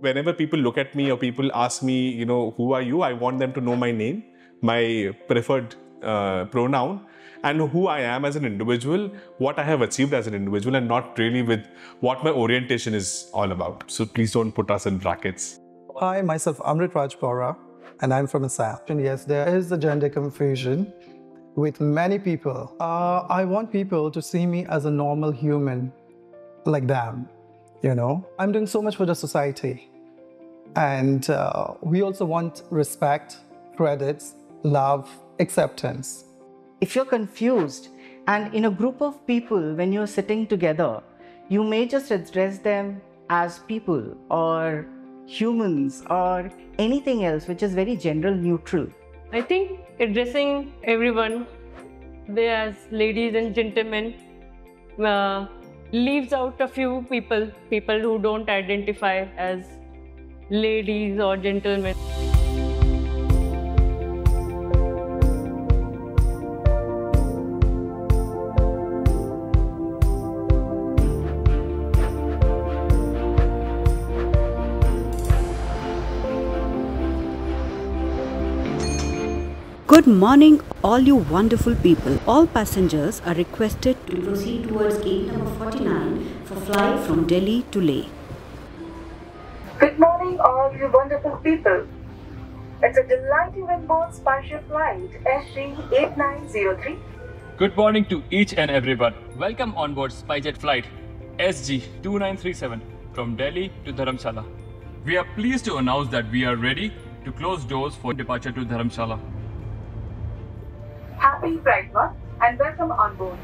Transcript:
Whenever people look at me or people ask me, you know, who are you? I want them to know my name, my preferred uh, pronoun, and who I am as an individual, what I have achieved as an individual, and not really with what my orientation is all about. So please don't put us in brackets. Hi, myself Amrit Rajpora, and I'm from Assam. And yes, there is a gender confusion with many people. Uh, I want people to see me as a normal human like them, you know. I'm doing so much for the society. And uh, we also want respect, credits, love, acceptance. If you're confused and in a group of people, when you're sitting together, you may just address them as people or humans or anything else which is very general neutral. I think addressing everyone there as ladies and gentlemen uh, leaves out a few people, people who don't identify as ladies or gentlemen. Good morning, all you wonderful people. All passengers are requested to proceed towards gate number 49 for flight from Delhi to Leh. Good morning, all you wonderful people. It's a delight to onboard SpiceJet Flight SG8903. Good morning to each and everyone. Welcome on board SpiceJet flight SG2937 from Delhi to Dharamshala. We are pleased to announce that we are ready to close doors for departure to Dharamshala. Pride Month and welcome on board.